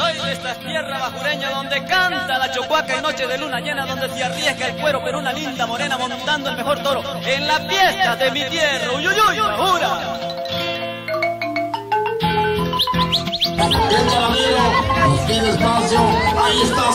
Soy de esta tierra bajureña donde canta la chocuaca en noche de luna llena, donde se arriesga el cuero con una linda morena montando el mejor toro en la fiesta de mi tierra. Uy, uy, uy, jura. Viendo al amigo, nos espacio, ahí está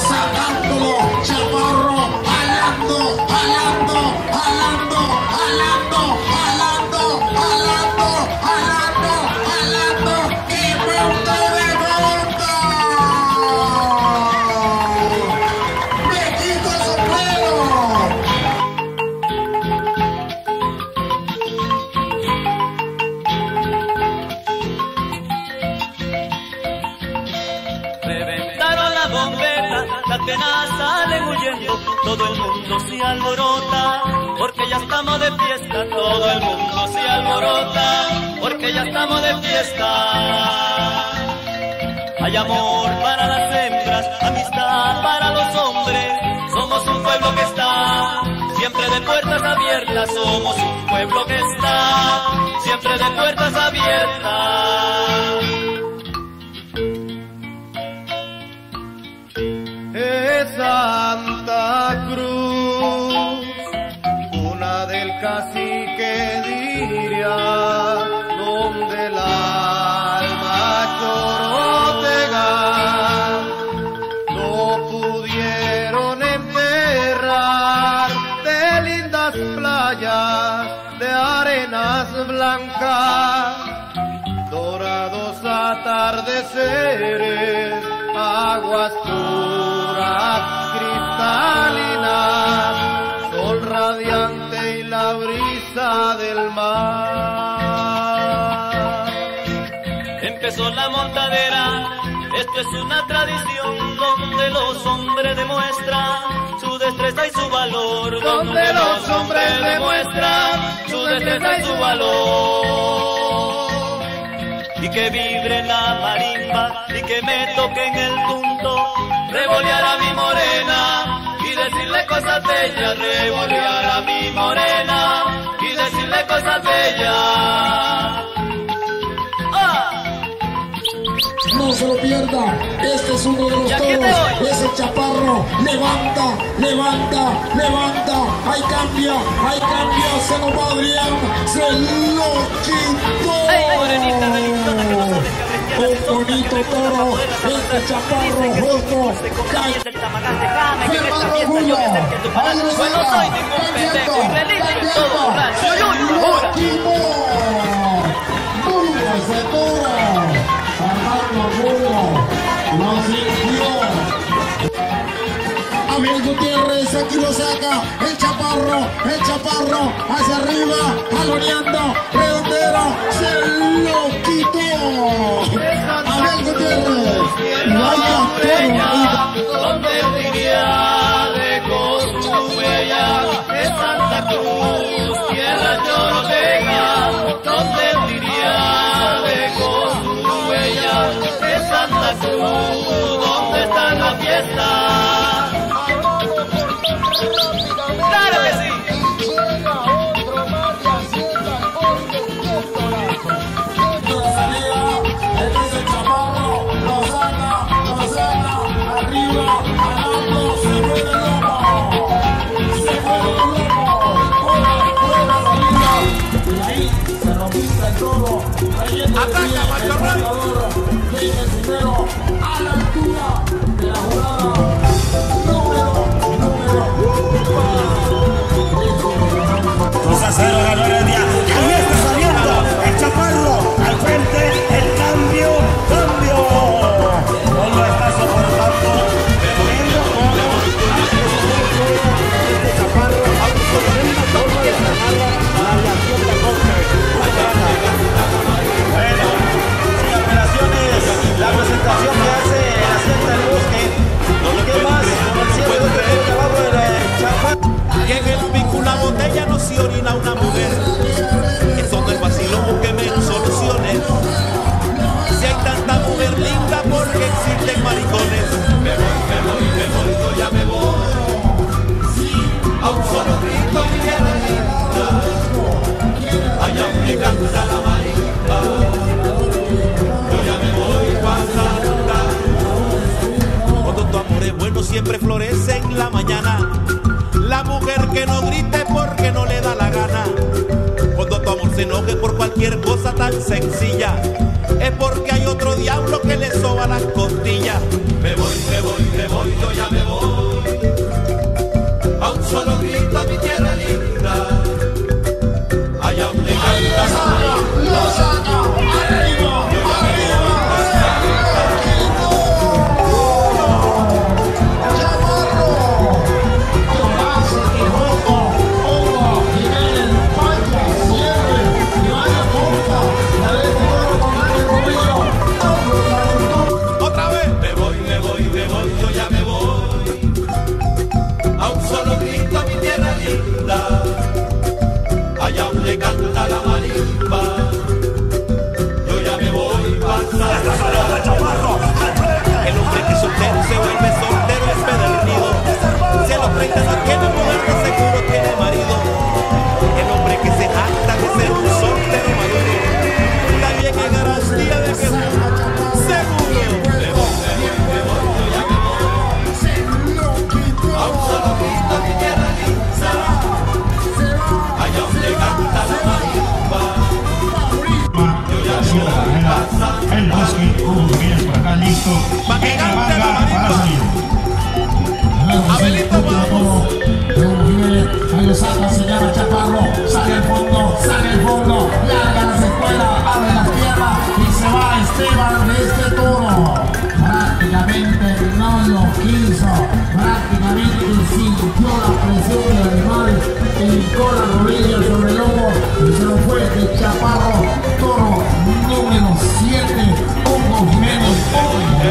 mundo se alborota, porque ya estamos de fiesta, todo el mundo se alborota, porque ya estamos de fiesta. Hay amor para las hembras, amistad para los hombres, somos un pueblo que está siempre de puertas abiertas, somos un pueblo que está siempre de puertas abiertas. es blancas dorados atardeceres, aguas puras, cristalinas, sol radiante y la brisa del mar. Empezó la montadera, esto es una tradición donde los hombres demuestran su destreza y su valor, donde los hombres demuestran su destreza y su valor. Y que vibre la marimba y que me toque en el punto, revolear a mi morena y decirle cosas bellas, revolear a mi morena y decirle cosas bellas. ¡Ah! No se lo pierda, este es uno de los ¿Y levanta, levanta, levanta, hay cambio, hay cambio, se lo va Adrián, se lo quitó. ¡Ay, morenita religiosa que no sabe cabecear Un bonito toro, este chaparro justo, cae. Fernando Julio, ahí lo Gutiérrez aquí lo saca, el chaparro, el chaparro, hacia arriba, jaloneando, redondero, Ataca, Macharrán. primero a la altura de la jugada. La mujer que no grite porque no le da la gana. Cuando tu amor se enoje por cualquier cosa tan sencilla, es porque empezó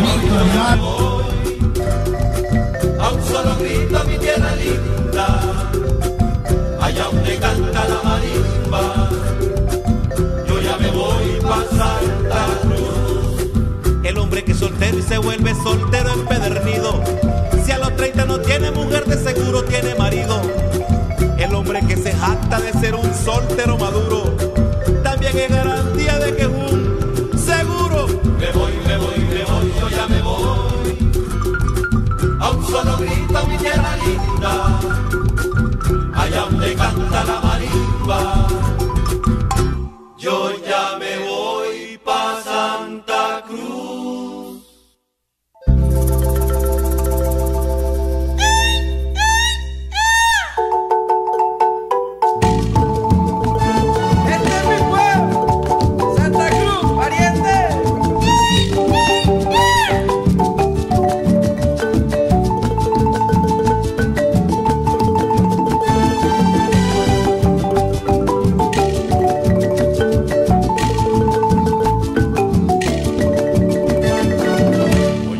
victoriar. A un solo grito mi tierra linda, allá donde canta la marimba, yo ya me voy para Santa Cruz. El hombre que soltero y se vuelve soltero en empedernido le canta la marimba.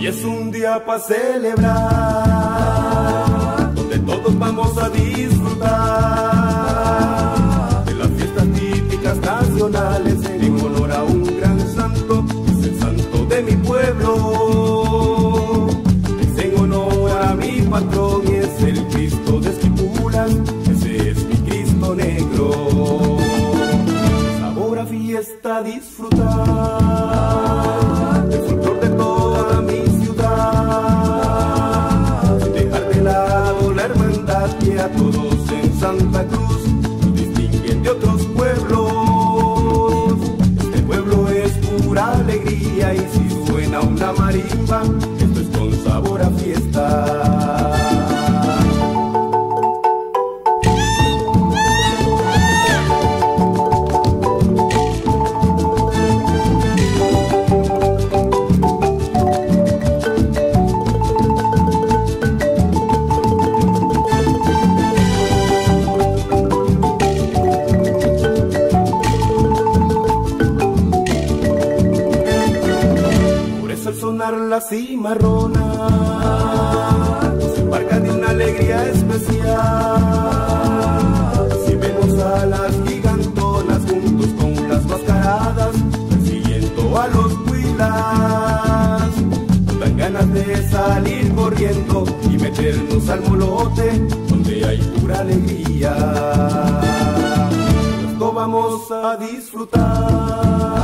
Y es un día para celebrar, donde todos vamos a disfrutar de las fiestas típicas nacionales en honor a un gran santo, es el santo de mi pueblo. Es en honor a mi patrón y es el Cristo de Esquipulas, ese es mi Cristo negro. Sabor a fiesta, disfrutar. não na marimba. alegría. Esto vamos a disfrutar.